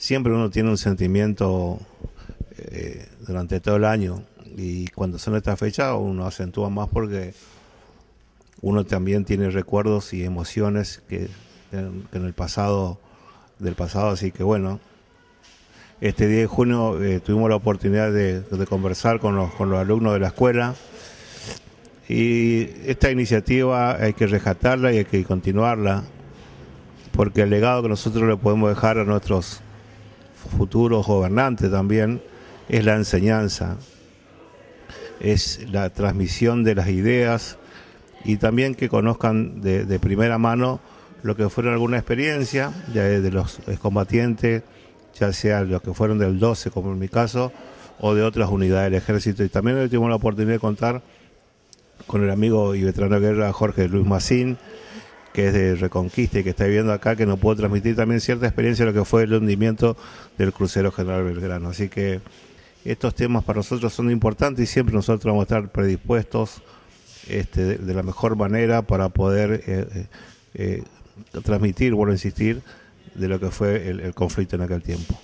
siempre uno tiene un sentimiento eh, durante todo el año y cuando son estas fechas uno acentúa más porque uno también tiene recuerdos y emociones que, en el pasado del pasado. Así que bueno este 10 de junio eh, tuvimos la oportunidad de, conversar con los, con los alumnos de la escuela. Y esta iniciativa hay que rescatarla y hay que continuarla porque el legado que nosotros le podemos dejar a nuestros futuros gobernantes también es la enseñanza, es la transmisión de las ideas y también que conozcan de, primera mano lo que fueron alguna experiencia de, de los excombatientes, ya sea los que fueron del 12, como en mi caso, o de otras unidades del ejército. Y también tuvimos la oportunidad de contar con el amigo y veterano guerra Jorge Luis Macín, que es de Reconquista y que está viviendo acá, que nos pudo transmitir también cierta experiencia de lo que fue el hundimiento del crucero General Belgrano. Así que estos temas para nosotros son importantes y siempre nosotros vamos a estar predispuestos este, de, la mejor manera para poder eh, eh, eh, transmitir, vuelvo a insistir, de lo que fue el conflicto en aquel tiempo.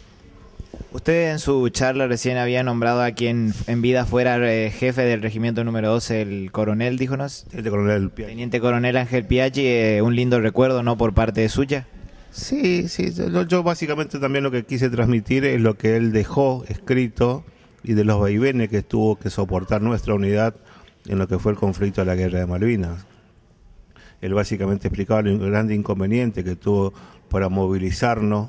Usted en su charla recién había nombrado a quien en vida fuera eh, jefe del regimiento número 12, el coronel, díjonos. Teniente coronel Teniente coronel Ángel Piaggi, eh, un lindo recuerdo, ¿no? Por parte de suya. Sí, sí, yo, básicamente también lo que quise transmitir es lo que él dejó escrito y de los vaivenes que tuvo que soportar nuestra unidad en lo que fue el conflicto de la guerra de Malvinas. Él básicamente explicaba el grande inconveniente que tuvo para movilizarnos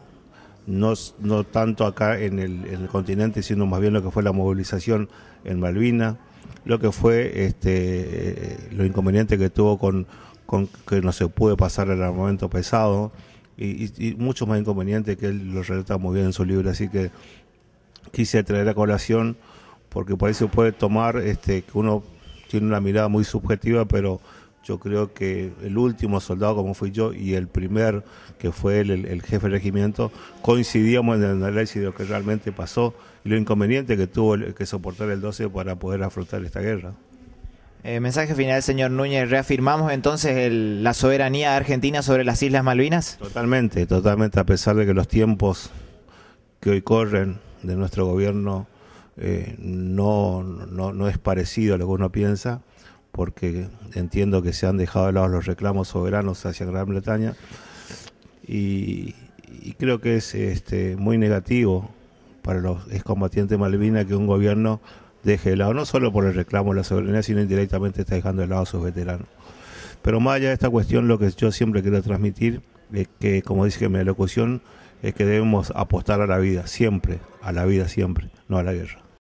no, no tanto acá en el, continente, sino más bien lo que fue la movilización en Malvina, lo que fue este, eh, lo inconveniente que tuvo con, que no se puede pasar el armamento pesado y, muchos más inconvenientes que él lo relata muy bien en su libro, así que quise traer a colación porque por ahí se puede tomar este, que uno tiene una mirada muy subjetiva, pero yo creo que el último soldado como fui yo y el primer que fue el, jefe de regimiento coincidíamos en el análisis de lo que realmente pasó y lo inconveniente que tuvo que soportar el 12 para poder afrontar esta guerra. Eh, mensaje final, señor Núñez. ¿Reafirmamos entonces la soberanía argentina sobre las Islas Malvinas? Totalmente, totalmente, a pesar de que los tiempos que hoy corren de nuestro gobierno eh, no, no, no es parecido a lo que uno piensa porque entiendo que se han dejado de lado los reclamos soberanos hacia Gran Bretaña y, creo que es este, muy negativo para los excombatientes Malvinas que un gobierno deje de lado, no solo por el reclamo de la soberanía, sino indirectamente está dejando de lado a sus veteranos. Pero más allá de esta cuestión, lo que yo siempre quiero transmitir es que, como dice en mi locución, es que debemos apostar a la vida, siempre, a la vida siempre, no a la guerra.